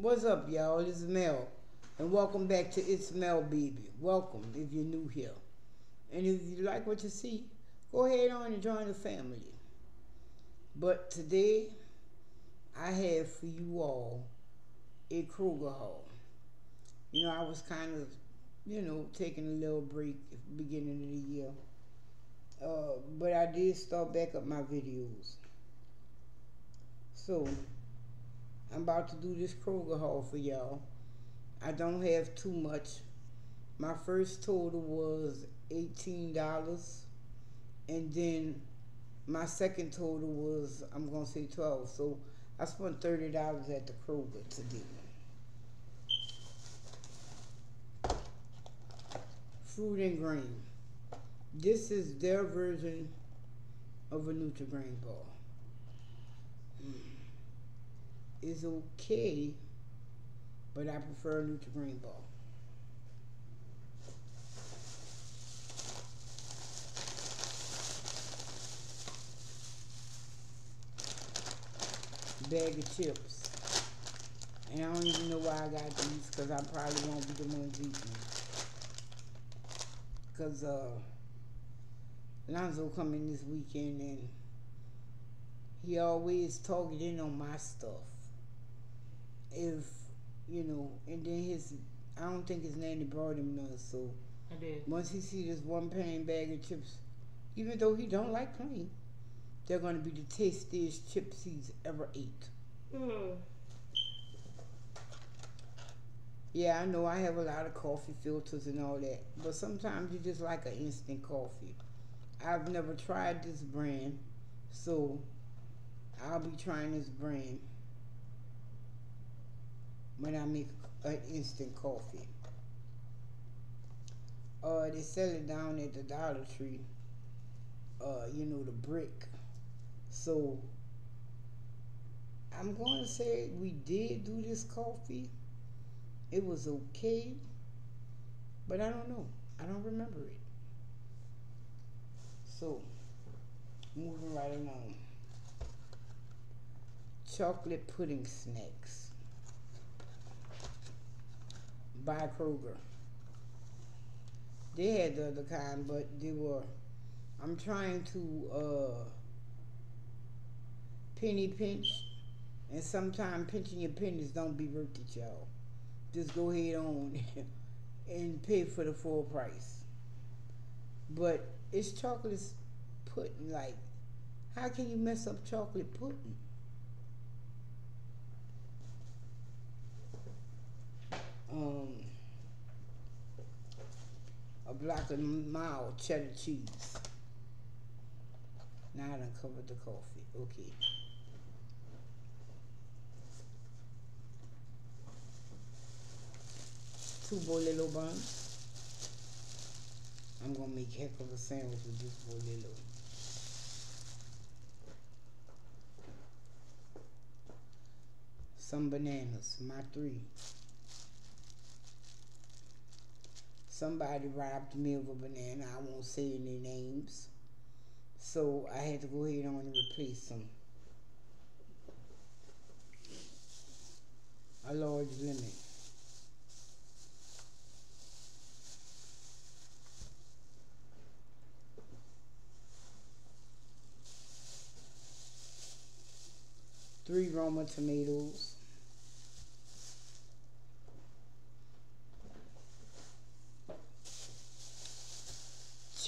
What's up, y'all? It's Mal. And welcome back to It's Mal Baby. Welcome if you're new here. And if you like what you see, go ahead on and join the family. But today, I have for you all a Kroger haul. You know, I was kind of, you know, taking a little break at the beginning of the year. Uh, but I did start back up my videos. So, I'm about to do this Kroger haul for y'all. I don't have too much. My first total was $18. And then my second total was, I'm going to say 12 So I spent $30 at the Kroger today. Fruit and grain. This is their version of a Nutri-Grain bar. Mm. It's okay, but I prefer a Nutri-Grain bar. Bag of chips. And I don't even know why I got these because I probably won't be the ones eating. Because uh, Lonzo coming this weekend and he always targeting on my stuff. If, you know, and then his, I don't think his nanny brought him none, so. I did. Once he see this one plain bag of chips, even though he don't like plain, they're gonna be the tastiest chips he's ever ate. Mm. Yeah, I know I have a lot of coffee filters and all that, but sometimes you just like an instant coffee. I've never tried this brand, so I'll be trying this brand when I make an instant coffee. Uh, they sell it down at the Dollar Tree. Uh, you know the brick. So I'm going to say we did do this coffee. It was okay, but I don't know. I don't remember it. So, moving right along. Chocolate pudding snacks by Kroger. They had the other kind, but they were. I'm trying to uh, penny pinch, and sometimes pinching your pennies don't be worth it, y'all. Just go ahead on and pay for the full price. But it's chocolate pudding. Like, how can you mess up chocolate pudding? Um, a block of mild cheddar cheese. Now I done covered the coffee. Okay. Two bolillo buns. I'm gonna make heck of a sandwich with this bolillo. Some bananas, my three. Somebody robbed me of a banana. I won't say any names. So I had to go ahead on and replace them. A large lemon. Three Roma tomatoes.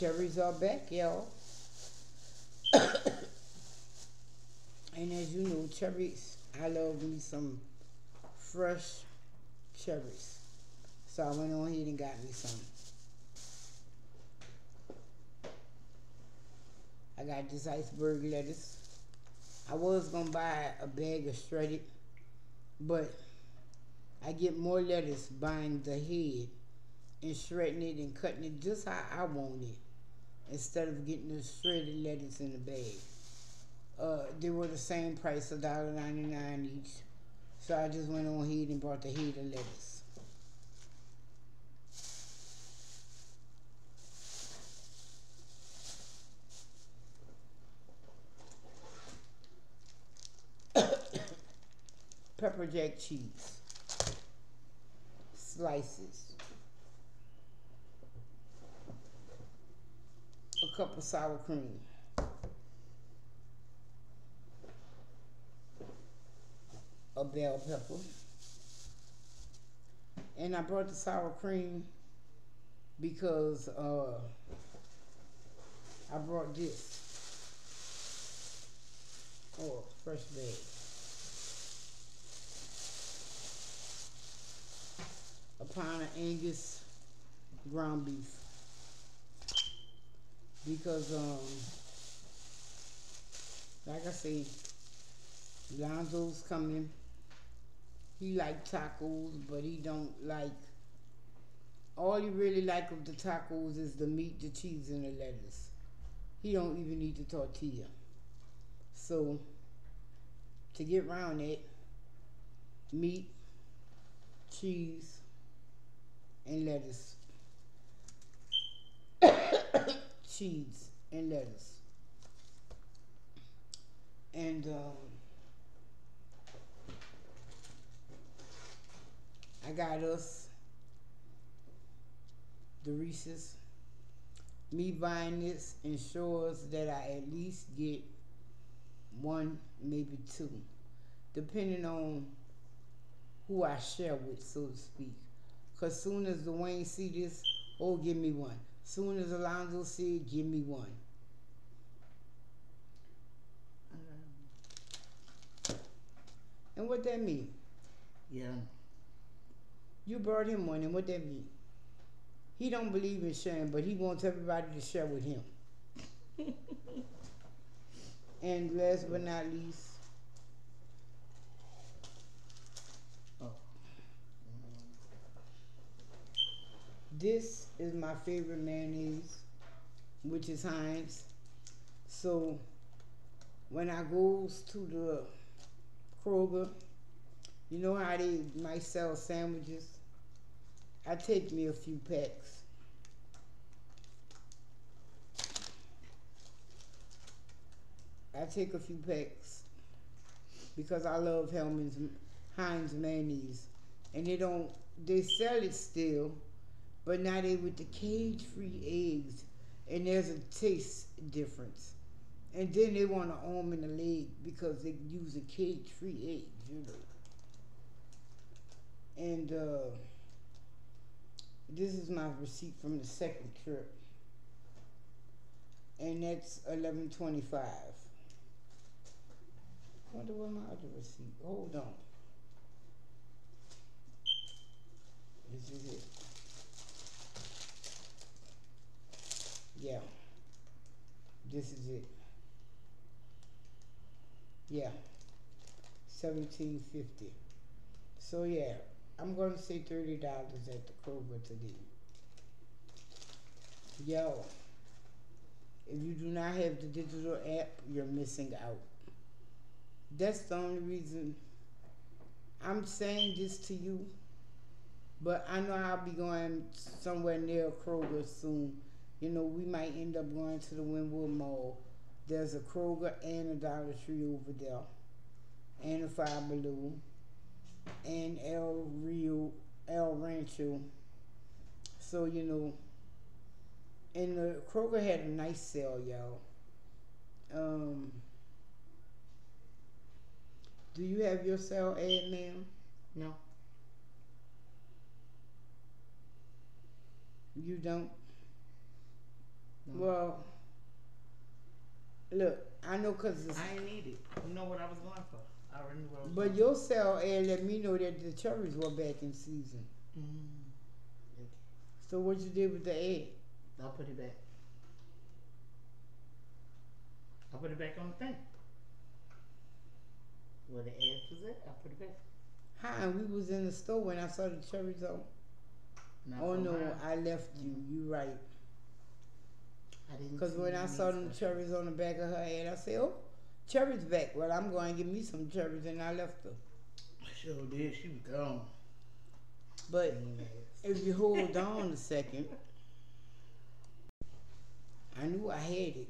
Cherries are back, y'all. and as you know, cherries, I love me some fresh cherries. So I went on ahead and got me some. I got this iceberg lettuce. I was gonna buy a bag of shredded, but I get more lettuce buying the head and shredding it and cutting it just how I want it instead of getting the shredded lettuce in the bag. Uh, they were the same price, $1.99 each. So I just went on ahead and bought the head of lettuce. Pepper jack cheese. slices. Cup of sour cream. A bell pepper. And I brought the sour cream because uh, I brought this. Oh, fresh bag. A pound of Angus ground beef. Because, um, like I say, Lonzo's coming. He like tacos, but he don't like. All he really like of the tacos is the meat, the cheese, and the lettuce. He don't even eat the tortilla. So, to get around it, meat, cheese, and lettuce. cheese and lettuce. And um, I got us the Reese's. Me buying this ensures that I at least get one, maybe two, depending on who I share with, so to speak. Cause soon as Dwayne see this, oh, give me one. Soon as Alonzo see it, give me one. Um. And what that mean? Yeah. You brought him one, and what that mean? He don't believe in sharing, but he wants everybody to share with him. and last but not least, Oh. This is my favorite mayonnaise, which is Heinz. So when I goes to the Kroger, you know how they might sell sandwiches? I take me a few packs. I take a few packs because I love Hellmann's Heinz mayonnaise, and they don't they sell it still, but now they with the cage free eggs, and there's a taste difference, and then they want to arm and a leg because they use a cage free egg, you know. And uh, this is my receipt from the second trip, and that's eleven twenty five. Wonder where my other receipt. Hold on. This is it. Yeah. This is it. Yeah. Seventeen fifty. So yeah, I'm gonna say thirty dollars at the Kroger today. Yo, if you do not have the digital app, you're missing out. That's the only reason I'm saying this to you. But I know I'll be going somewhere near Kroger soon. You know, we might end up going to the Wynwood Mall. There's a Kroger and a Dollar Tree over there, and a Five Below, and El Rio, El Rancho. So you know, and the Kroger had a nice sale, y'all. Um, do you have your sale ad, ma'am? No. You don't? No. Well, look, I know because. I ain't need it. You know what I was going for. I already knew what I was But your cell ad let me know that the cherries were back in season. Mm. So what you did with the egg? I'll put it back. I'll put it back on the thing. Where the egg was at, I'll put it back. Hi, we was in the store when I saw the cherries on. Not Oh no, mine. I left you. You right. I didn't Because when I saw them cherries on the back of her head, I said, "Oh, cherries back." Well, I'm going to give me some cherries, and I left her. Sure did. She was gone. But Mean if you hold on a second, I knew I had it.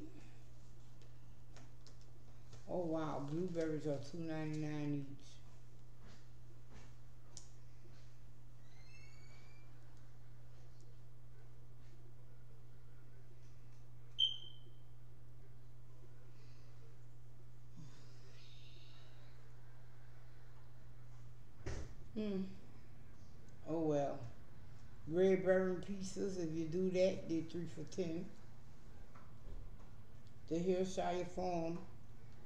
Oh wow, blueberries are two ninety nine each. Hmm. Oh well. Red bourbon pieces, if you do that, they're three for ten. The Hillshire Farm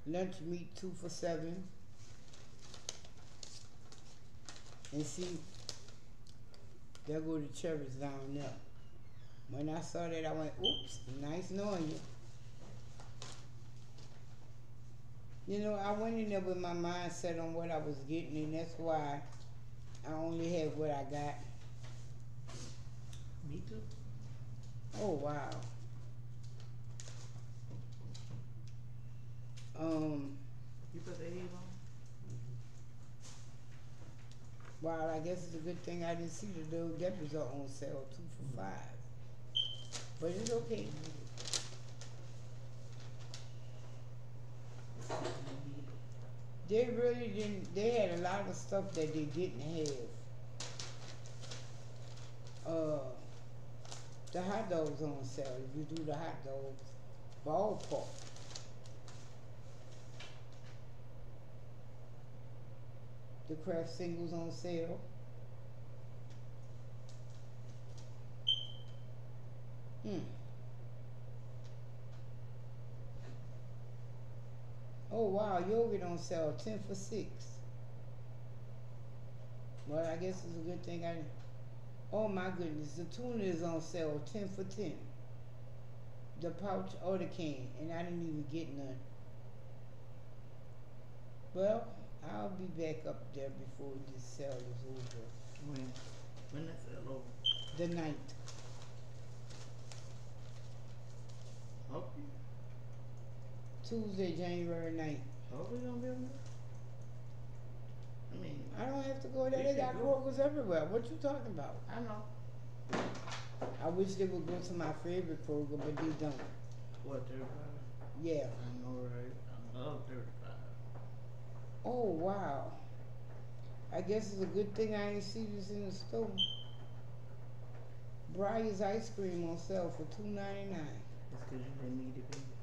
lunch meat two for seven. And see, there go the cherries down there. When I saw that, I went, oops, nice knowing you. You know, I went in there with my mindset on what I was getting, and that's why I only have what I got. Me too. Oh wow. Um, You put the egg on? well, I guess it's a good thing I didn't see the little Deborah's are on sale two for five. But it's okay. They really didn't. They had a lot of stuff that they didn't have. Uh, the hot dogs on sale. You do the hot dogs, ballpark. The Kraft singles on sale. Hmm. Oh wow, yogurt on sale, ten for six. Well, I guess it's a good thing I. Oh my goodness, the tuna is on sale, ten for ten. The pouch or the can, and I didn't even get none. Well, I'll be back up there before this sale is over. When? When that's sale over? The ninth. Okay. Tuesday, January 9th. Oh, we gonna be on there? I mean, I don't have to go there. We They got go. Kroger's everywhere. What you talking about? I know. I wish they would go to my favorite Kroger, but they don't. What, thirty-five? Yeah. I know, right? I love thirty-five. Oh wow. I guess it's a good thing I ain't see this in the store. Breyers ice cream on sale for two ninety nine. It's cause you didn't need it, baby.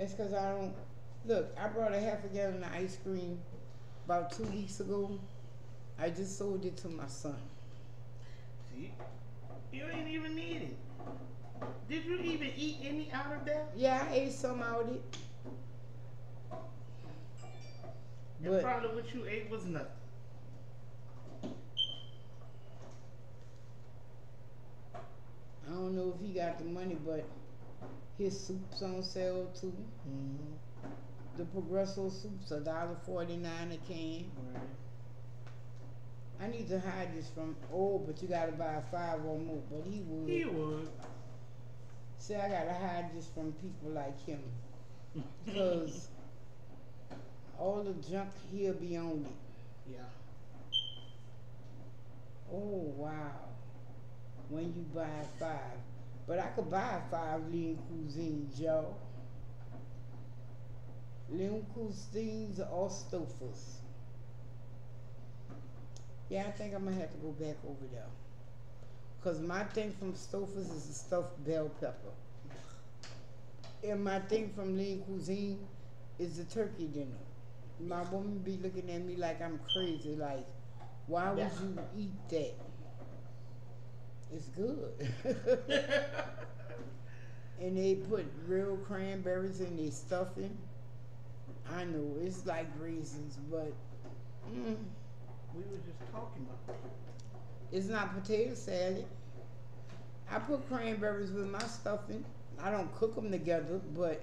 That's cause I don't look. I brought a half a gallon of ice cream about two weeks ago. I just sold it to my son. See? You ain't even need it. Did you even eat any out of that? Yeah, I ate some out of it, And but probably what you ate was nothing. I don't know if he got the money, but his soup's on sale too. Mm-hmm. The Progresso soup's a dollar forty nine a can. Right. I need to hide this from. Oh, but you gotta buy five or more. But he would. He would. See, I gotta hide this from people like him, cause all the junk he'll be on it. Yeah. Oh wow. When you buy five, but I could buy five lean cuisine, Joe. Lean cuisines or Stouffers. Yeah, I think I'm gonna have to go back over there. Cause my thing from Stouffer's is the stuffed bell pepper. And my thing from Lean Cuisine is the turkey dinner. My woman be looking at me like I'm crazy, like, why would you eat that? It's good. and they put real cranberries in their stuffing. I know, it's like raisins, but mm, We were just talking about it. it's not potato salad. I put cranberries with my stuffing. I don't cook them together, but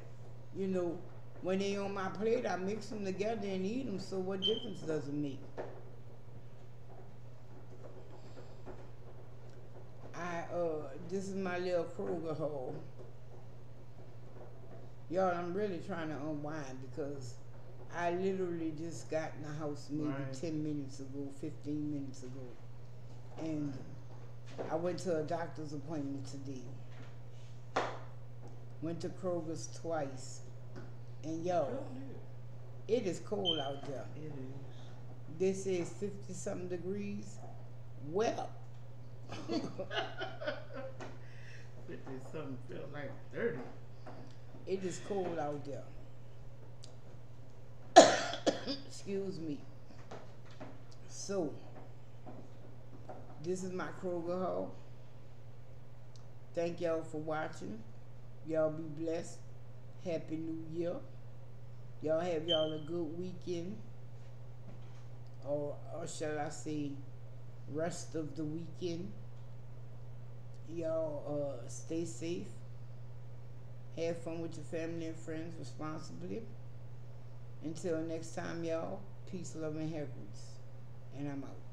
you know, when they on my plate, I mix them together and eat them. So what difference does it make? I uh, this is my little Kroger hole. Y'all, I'm really trying to unwind because I literally just got in the house maybe Right. 10 minutes ago, 15 minutes ago. And I went to a doctor's appointment today. Went to Kroger's twice. And yo, it is cold out there. It is. They say it's 50 something degrees. Well, Fifty something felt like thirty. it is cold out there. Excuse me. So, this is my Kroger Hall. Thank y'all for watching. Y'all be blessed. Happy New Year. Y'all have y'all a good weekend. Or, or shall I say, rest of the weekend. Y'all uh, stay safe. Have fun with your family and friends responsibly. Until next time, y'all, peace, love, and hair grease. And I'm out.